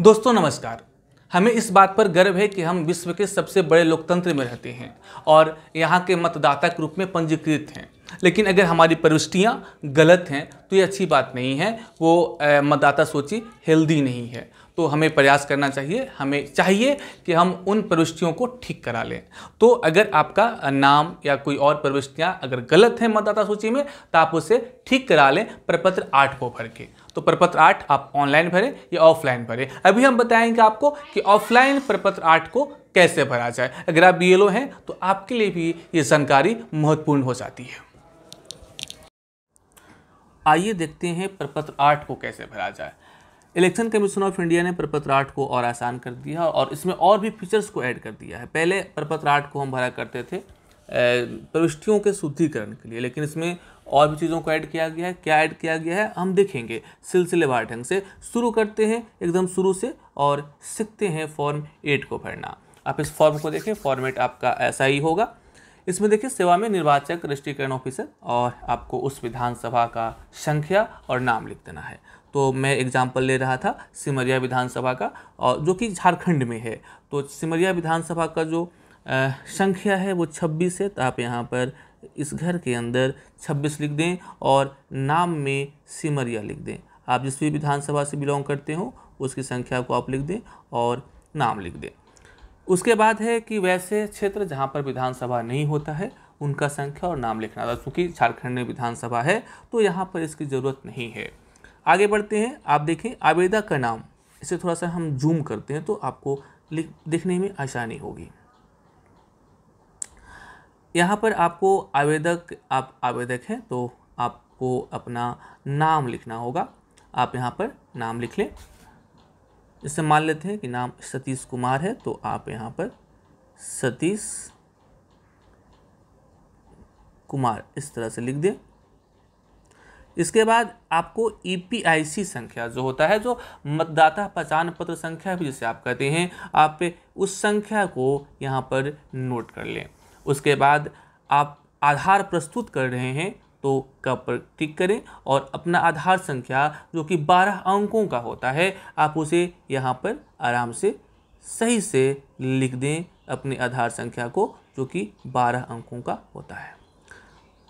दोस्तों, नमस्कार। हमें इस बात पर गर्व है कि हम विश्व के सबसे बड़े लोकतंत्र में रहते हैं और यहाँ के मतदाता के रूप में पंजीकृत हैं। लेकिन अगर हमारी प्रविष्टियाँ गलत हैं तो ये अच्छी बात नहीं है। वो मतदाता सोची हेल्दी नहीं है। तो हमें प्रयास करना चाहिए, हमें चाहिए कि हम उन प्रविष्टियों को ठीक करा लें। तो अगर आपका नाम या कोई और प्रविष्टियाँ अगर गलत हैं मतदाता सूची में तो आप उसे ठीक करा लें प्रपत्र आठ को भर के। तो प्रपत्र आठ आप ऑनलाइन भरें या ऑफलाइन भरें। अभी हम बताएँगे आपको कि ऑफलाइन प्रपत्र आठ को कैसे भरा जाए। अगर आप बी हैं तो आपके लिए भी ये जानकारी महत्वपूर्ण हो जाती है। आइए देखते हैं प्रपत्र आठ को कैसे भरा जाए। इलेक्शन कमीशन ऑफ़ इंडिया ने प्रपत्र आठ को और आसान कर दिया और इसमें और भी फीचर्स को ऐड कर दिया है। पहले प्रपत्र आठ को हम भरा करते थे प्रविष्टियों के शुद्धिकरण के लिए, लेकिन इसमें और भी चीज़ों को ऐड किया गया है। क्या ऐड किया गया है? हम देखेंगे। सिलसिलेवार ढंग से शुरू करते हैं, एकदम शुरू से और सीखते हैं फॉर्म एट को भरना। आप इस फॉर्म को देखें, फॉर्मेट आपका ऐसा ही होगा। इसमें देखिए, सेवा में निर्वाचक, रजिस्ट्रीकरण ऑफिसर और आपको उस विधानसभा का संख्या और नाम लिख देना है। तो मैं एग्ज़ाम्पल ले रहा था सिमरिया विधानसभा का, और जो कि झारखंड में है। तो सिमरिया विधानसभा का जो संख्या है वो 26 है तो आप यहाँ पर इस घर के अंदर 26 लिख दें और नाम में सिमरिया लिख दें। आप जिस भी विधानसभा से बिलोंग करते हो, उसकी संख्या को आप लिख दें और नाम लिख दें। उसके बाद है कि वैसे क्षेत्र जहाँ पर विधानसभा नहीं होता है, उनका संख्या और नाम लिखना। था चूँकि झारखंड में विधानसभा है तो यहाँ पर इसकी ज़रूरत नहीं है। आगे बढ़ते हैं, आप देखें आवेदक का नाम। इसे थोड़ा सा हम जूम करते हैं तो आपको दिखने में आसानी होगी। यहाँ पर आपको आवेदक, आप आवेदक हैं तो आपको अपना नाम लिखना होगा। आप यहाँ पर नाम लिख लें। जैसे मान लेते हैं कि नाम सतीश कुमार है तो आप यहाँ पर सतीश कुमार इस तरह से लिख दें। इसके बाद आपको ईपीआईसी संख्या जो होता है, जो मतदाता पहचान पत्र संख्या भी जिसे आप कहते हैं, आप उस संख्या को यहाँ पर नोट कर लें। उसके बाद आप आधार प्रस्तुत कर रहे हैं तो कब पर टिक करें और अपना आधार संख्या जो कि 12 अंकों का होता है, आप उसे यहाँ पर आराम से सही से लिख दें अपने आधार संख्या को, जो कि 12 अंकों का होता है।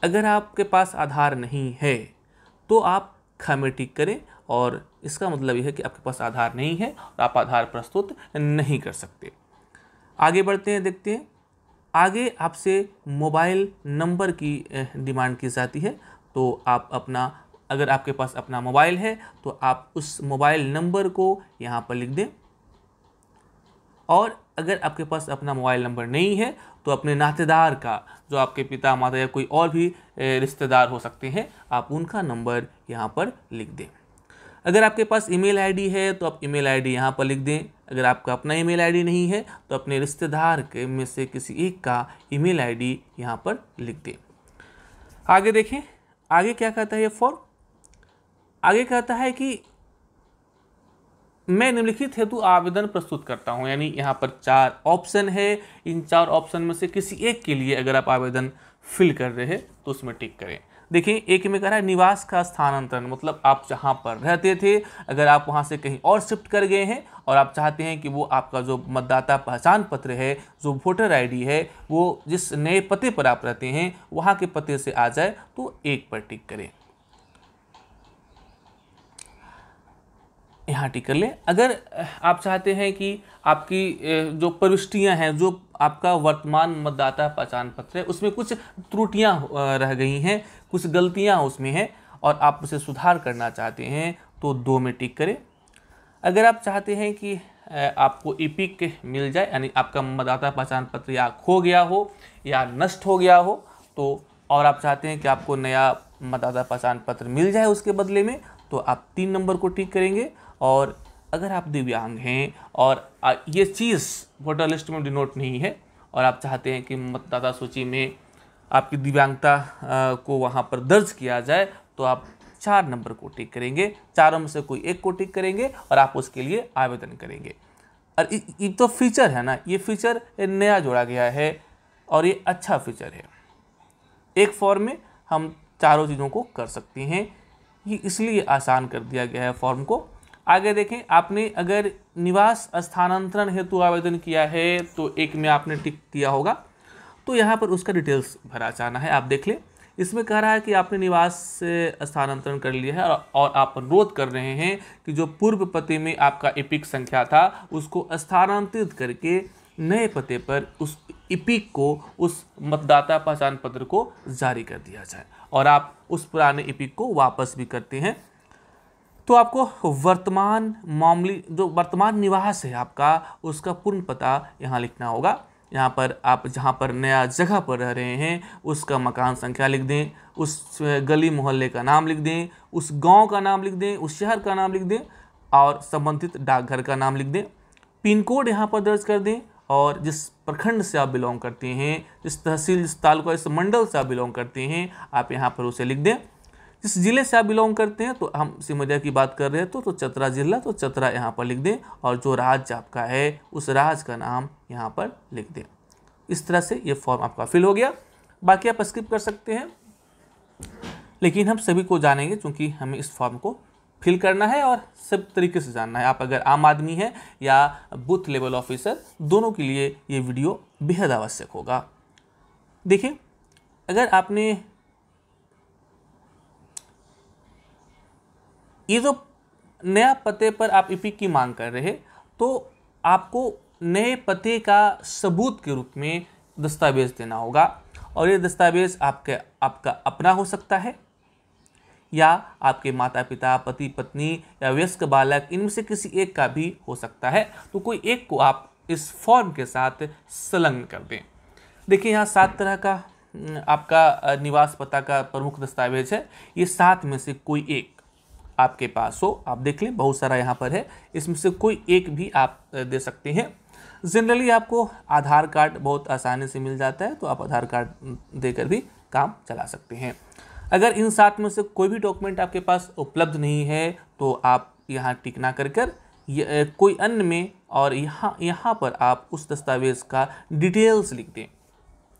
अगर आपके पास आधार नहीं है तो आप ख टिक करें और इसका मतलब यह है कि आपके पास आधार नहीं है और आप आधार प्रस्तुत नहीं कर सकते। आगे बढ़ते हैं, देखते हैं। आगे आपसे मोबाइल नंबर की डिमांड की जाती है। तो आप अपना, अगर आपके पास अपना मोबाइल है तो आप उस मोबाइल नंबर को यहाँ पर लिख दें। और अगर आपके पास अपना मोबाइल नंबर नहीं है तो अपने नातेदार का, जो आपके पिता माता या कोई और भी रिश्तेदार हो सकते हैं, आप उनका नंबर यहाँ पर लिख दें। अगर आपके पास ईमेल आईडी है तो आप ईमेल आईडी यहाँ पर लिख दें। अगर आपका अपना ईमेल आईडी नहीं है तो अपने रिश्तेदार के, में से किसी एक का ईमेल आईडी यहाँ पर लिख दें। आगे देखें, आगे क्या कहता है ये फॉर्म आगे कहता है कि मैं निम्नलिखित हेतु आवेदन प्रस्तुत करता हूँ। यानी यहाँ पर चार ऑप्शन है। इन चार ऑप्शन में से किसी एक के लिए अगर आप आवेदन फिल कर रहे हैं तो उसमें टिक करें। देखिए, एक में कह रहा है, निवास का स्थानांतरण मतलब आप जहाँ पर रहते थे, अगर आप वहाँ से कहीं और शिफ्ट कर गए हैं, और आप चाहते हैं कि वो आपका जो मतदाता पहचान पत्र है, जो वोटर आईडी है, वो जिस नए पते पर आप रहते हैं, वहाँ के पते से आ जाए तो एक पर टिक करें। यहाँ टिक कर लें। अगर आप चाहते हैं कि आपकी जो प्रविष्टियाँ हैं, जो आपका वर्तमान मतदाता पहचान पत्र है, उसमें कुछ त्रुटियाँ रह गई हैं, कुछ गलतियाँ उसमें हैं और आप उसे सुधार करना चाहते हैं तो दो में टिक करें। अगर आप चाहते हैं कि आपको ईपिक मिल जाए, यानी आपका मतदाता पहचान पत्र या खो गया हो या नष्ट हो गया हो तो और आप चाहते हैं कि आपको नया मतदाता पहचान पत्र मिल जाए उसके बदले में तो आप तीन नंबर को टिक करेंगे और अगर आप दिव्यांग हैं और ये चीज़ वोटर लिस्ट में डिनोट नहीं है और आप चाहते हैं कि मतदाता सूची में आपकी दिव्यांगता को वहाँ पर दर्ज किया जाए तो आप चार नंबर को टिक करेंगे। चारों में से कोई एक को टिक करेंगे और आप उसके लिए आवेदन करेंगे। और ये तो फीचर है ना, ये फीचर नया जोड़ा गया है और ये अच्छा फीचर है। एक फॉर्म में हम चारों चीज़ों को कर सकते हैं। ये इसलिए आसान कर दिया गया है फॉर्म को आगे देखें, आपने अगर निवास स्थानांतरण हेतु आवेदन किया है तो एक में आपने टिक किया होगा। तो यहाँ पर उसका डिटेल्स भरा जाना है, आप देख लें। इसमें कह रहा है कि आपने निवास से स्थानांतरण कर लिया है और आप अनुरोध कर रहे हैं कि जो पूर्व पते में आपका इपिक संख्या था, उसको स्थानांतरित करके नए पते पर उस इपिक को, उस मतदाता पहचान पत्र को जारी कर दिया जाए और आप उस पुराने इपिक को वापस भी करते हैं। तो आपको वर्तमान मामली, जो वर्तमान निवास है आपका, उसका पूर्ण पता यहाँ लिखना होगा। यहाँ पर आप जहाँ पर नया जगह पर रह रहे हैं, उसका मकान संख्या लिख दें, उस गली मोहल्ले का नाम लिख दें, उस गाँव का नाम लिख दें, उस शहर का नाम लिख दें और संबंधित डाकघर का नाम लिख दें। पिन कोड यहाँ पर दर्ज कर दें और जिस प्रखंड से आप बिलोंग करते हैं, जिस तहसील, जिस तालुका, इस मंडल से आप बिलोंग करते हैं, आप यहाँ पर उसे लिख दें। जिस ज़िले से आप बिलोंग करते हैं तो हम सिमरिया की बात कर रहे हैं तो तो चतरा ज़िला तो चतरा यहाँ पर लिख दें, और जो राज्य आपका है, उस राज्य का नाम यहाँ पर लिख दें। इस तरह से ये फॉर्म आपका फिल हो गया। बाकी आप स्किप कर सकते हैं। लेकिन हम सभी को जानेंगे क्योंकि हमें इस फॉर्म को फिल करना है, और सब तरीके से जानना है। आप अगर आम आदमी हैं, या बूथ लेवल ऑफिसर दोनों के लिए ये वीडियो बेहद आवश्यक होगा। देखिए अगर आपने ये जो नया पते पर आप ईपी की मांग कर रहे तो आपको नए पते का सबूत के रूप में दस्तावेज़ देना होगा और ये दस्तावेज़ आपके, आपका अपना हो सकता है या आपके माता पिता पति पत्नी या वयस्क बालक, इनमें से किसी एक का भी हो सकता है। तो कोई एक को आप इस फॉर्म के साथ संलग्न कर दें। देखिए, यहाँ सात तरह का आपका निवास पता का प्रमुख दस्तावेज़ है। ये सात में से कोई एक आपके पास हो। आप देख लें, बहुत सारा यहाँ पर है। इसमें से कोई एक भी आप दे सकते हैं। जनरली आपको आधार कार्ड बहुत आसानी से मिल जाता है तो आप आधार कार्ड देकर भी काम चला सकते हैं। अगर इन सात में से कोई भी डॉक्यूमेंट आपके पास उपलब्ध नहीं है तो आप यहाँ टिक ना कर कर कोई अन्य में और यहाँ यहाँ पर आप उस दस्तावेज़ का डिटेल्स लिख दें।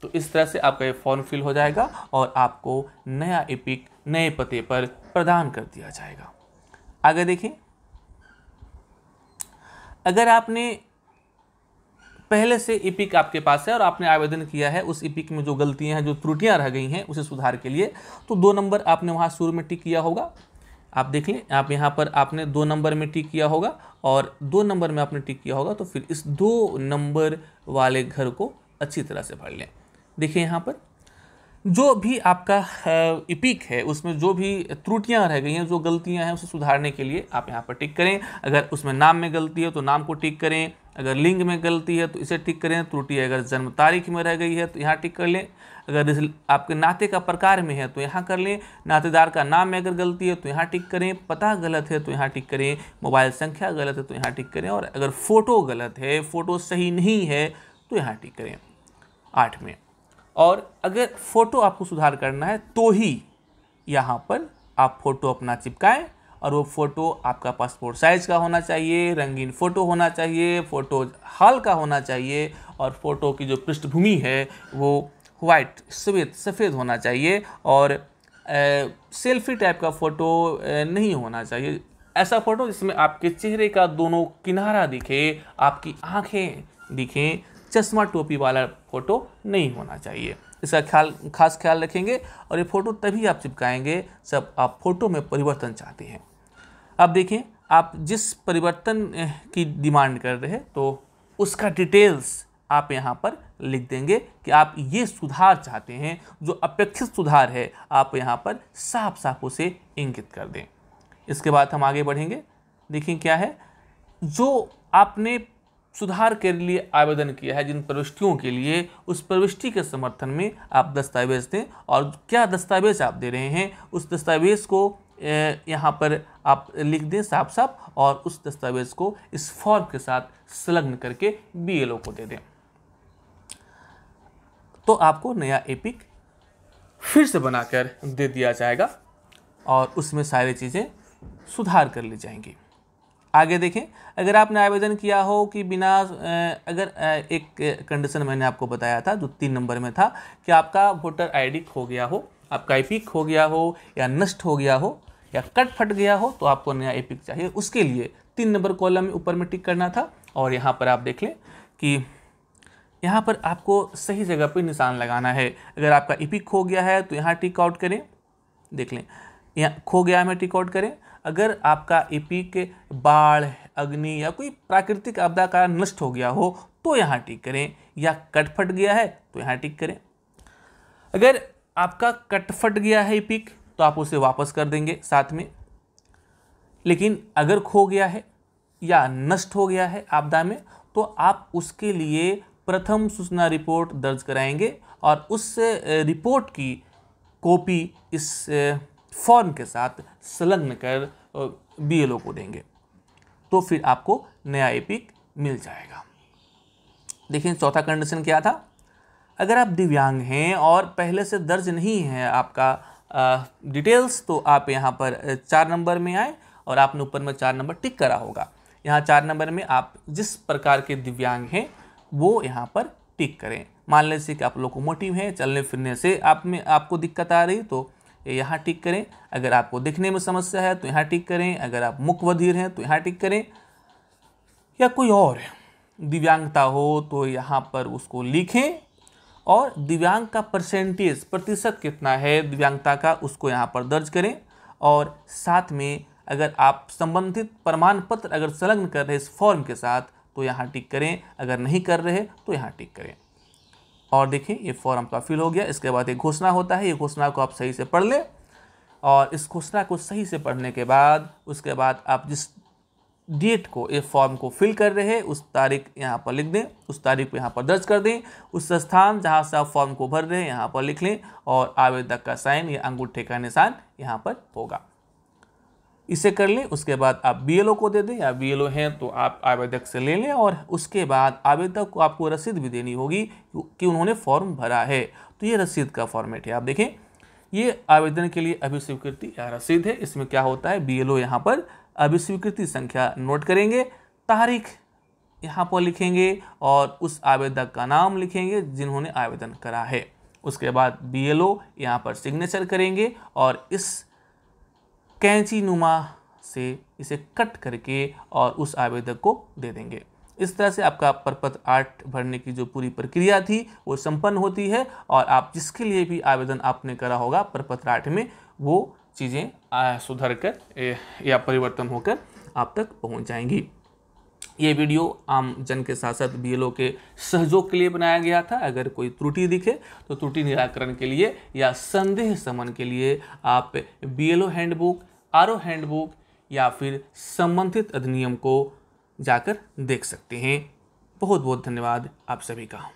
तो इस तरह से आपका ये फॉर्म फिल हो जाएगा और आपको नया एपिक नए पते पर प्रदान कर दिया जाएगा। आगे देखें अगर आपने पहले से इपिक आपके पास है और आपने आवेदन किया है, उस इपिक में जो गलतियाँ हैं, जो त्रुटियाँ रह गई हैं, उसे सुधार के लिए तो दो नंबर आपने वहाँ शुरू में टिक किया होगा। आप देख लें, आप यहाँ पर आपने दो नंबर में टिक किया होगा और दो नंबर में आपने टिक किया होगा तो फिर इस दो नंबर वाले घर को अच्छी तरह से भर लें। देखिए यहाँ पर जो भी आपका इपिक है, उसमें जो भी त्रुटियाँ रह गई हैं, जो गलतियाँ हैं, उसे सुधारने के लिए आप यहाँ पर टिक करें। अगर उसमें नाम में गलती है तो नाम को टिक करें। अगर लिंग में गलती है तो इसे टिक करें। त्रुटि अगर जन्म तारीख में रह गई है तो यहाँ टिक कर लें। अगर आपके नाते का प्रकार में है तो यहाँ कर लें। नातेदार का नाम में अगर गलती है तो यहाँ टिक करें। पता गलत है तो यहाँ टिक करें। मोबाइल संख्या गलत है तो यहाँ टिक करें। और अगर फ़ोटो गलत है, फ़ोटो सही नहीं है तो यहाँ टिक करें। आठ में। और अगर फ़ोटो आपको सुधार करना है तो ही यहाँ पर आप फ़ोटो अपना चिपकाएँ और वो फ़ोटो आपका पासपोर्ट साइज़ का होना चाहिए, रंगीन फ़ोटो होना चाहिए, फ़ोटो हाल का होना चाहिए और फ़ोटो की जो पृष्ठभूमि है वो वाइट सफ़ेद सफ़ेद होना चाहिए और सेल्फी टाइप का फ़ोटो नहीं होना चाहिए। ऐसा फ़ोटो जिसमें आपके चेहरे का दोनों किनारा दिखे, आपकी आँखें दिखें चश्मा टोपी वाला फ़ोटो नहीं होना चाहिए। इसका ख्याल, खास ख्याल रखेंगे और ये फ़ोटो तभी आप चिपकाएँगे जब आप फ़ोटो में परिवर्तन चाहते हैं। अब देखें, आप जिस परिवर्तन की डिमांड कर रहे हैं तो उसका डिटेल्स आप यहाँ पर लिख देंगे कि आप ये सुधार चाहते हैं, जो अपेक्षित सुधार है, आप यहाँ पर साफ़ साफ़ उसे इंगित कर दें। इसके बाद हम आगे बढ़ेंगे। देखें क्या है, जो आपने सुधार के लिए आवेदन किया है, जिन प्रविष्टियों के लिए उस प्रविष्टि के समर्थन में आप दस्तावेज़ दें। और क्या दस्तावेज़ आप दे रहे हैं, उस दस्तावेज़ को यहाँ पर आप लिख दें साफ़ साफ़ और उस दस्तावेज़ को इस फॉर्म के साथ संलग्न करके बीएलओ को दे दें। तो आपको नया एपिक फिर से बनाकर दे दिया जाएगा और उसमें सारी चीज़ें सुधार कर ली जाएँगी। आगे देखें, अगर आपने आवेदन किया हो कि बिना अगर एक कंडीशन मैंने आपको बताया था, जो तीन नंबर में था, कि आपका वोटर आईडी खो गया हो, आपका आई खो गया हो, या नष्ट हो गया हो, या कट फट गया हो तो आपको नया एपिक चाहिए। उसके लिए तीन नंबर कॉलम में ऊपर में टिक करना था, और यहाँ पर आप देख लें कि यहाँ पर आपको सही जगह पर निशान लगाना है। अगर आपका इपिक खो गया है तो यहाँ टिक आउट करें, देख लें, यहाँ खो गया है टिक आउट करें अगर आपका इपिक बाढ़, अग्नि या कोई प्राकृतिक आपदा का नष्ट हो गया हो तो यहाँ टिक करें। या कट फट गया है तो यहाँ टिक करें। अगर आपका कट फट गया है इपिक तो आप उसे वापस कर देंगे साथ में। लेकिन अगर खो गया है या नष्ट हो गया है आपदा में तो आप उसके लिए प्रथम सूचना रिपोर्ट दर्ज कराएँगे और उस रिपोर्ट की कॉपी इस फॉर्म के साथ संलग्न कर बीएलओ को देंगे। तो फिर आपको नया एपिक मिल जाएगा। देखिए, चौथा कंडीशन क्या था? अगर आप दिव्यांग हैं और पहले से दर्ज नहीं है आपका डिटेल्स तो आप यहाँ पर चार नंबर में आए और आपने ऊपर में चार नंबर टिक करा होगा। यहाँ चार नंबर में आप जिस प्रकार के दिव्यांग हैं, वो यहाँ पर टिक करें। मान लीजिए कि आप लोकोमोटिव हैं चलने फिरने से आप में, आपको दिक्कत आ रही तो यहाँ टिक करें। अगर आपको दिखने में समस्या है तो यहाँ टिक करें। अगर आप मुख बधिर हैं तो यहाँ टिक करें। या कोई और दिव्यांगता हो तो यहाँ पर उसको लिखें। और दिव्यांग का परसेंटेज प्रतिशत कितना है, दिव्यांगता का, उसको यहाँ पर दर्ज करें। और साथ में अगर आप संबंधित प्रमाण पत्र अगर संलग्न कर रहे इस फॉर्म के साथ तो यहाँ टिक करें। अगर नहीं कर रहे तो यहाँ टिक करें। और देखिए, ये फॉर्म का फिल हो गया। इसके बाद एक घोषणा होता है। ये घोषणा को आप सही से पढ़ लें और इस घोषणा को सही से पढ़ने के बाद, उसके बाद आप जिस डेट को, ये फॉर्म को फिल कर रहे हैं, उस तारीख यहाँ पर लिख दें। उस तारीख को यहाँ पर दर्ज कर दें। उस स्थान जहाँ से आप फॉर्म को भर रहे हैं, यहाँ पर लिख लें और आवेदक का साइन या अंगूठे का निशान यहाँ पर होगा। इसे कर लें, उसके बाद आप बी को दे दें, या बी हैं तो आप आवेदक से ले लें, और उसके बाद आवेदक को आपको रसीद भी देनी होगी कि उन्होंने फॉर्म भरा है। तो ये रसीद का फॉर्मेट है। आप देखें, ये आवेदन के लिए अभिस्वीकृति या रसीद है। इसमें क्या होता है बी एल यहाँ पर अभिस्वीकृति संख्या नोट करेंगे, तारीख यहाँ पर लिखेंगे, और उस आवेदक का नाम लिखेंगे जिन्होंने आवेदन करा है। उसके बाद बी एल यहाँ पर सिग्नेचर करेंगे, और इस कैंची नुमा से इसे कट करके और उस आवेदक को दे देंगे। इस तरह से आपका परपत्र आठ भरने की जो पूरी प्रक्रिया थी, वो संपन्न होती है और आप जिसके लिए भी आवेदन आपने करा होगा परपत्र आठ में, वो चीज़ें सुधर कर या परिवर्तन होकर आप तक पहुँच जाएँगी। ये वीडियो आम जन के साथ साथ बीएलओ के सहयोग के लिए बनाया गया था। अगर कोई त्रुटि दिखे तो त्रुटि निराकरण के लिए या संदेह समन के लिए आप बीएलओ हैंडबुक आरओ हैंडबुक या फिर संबंधित अधिनियम को जाकर देख सकते हैं। बहुत बहुत धन्यवाद आप सभी का।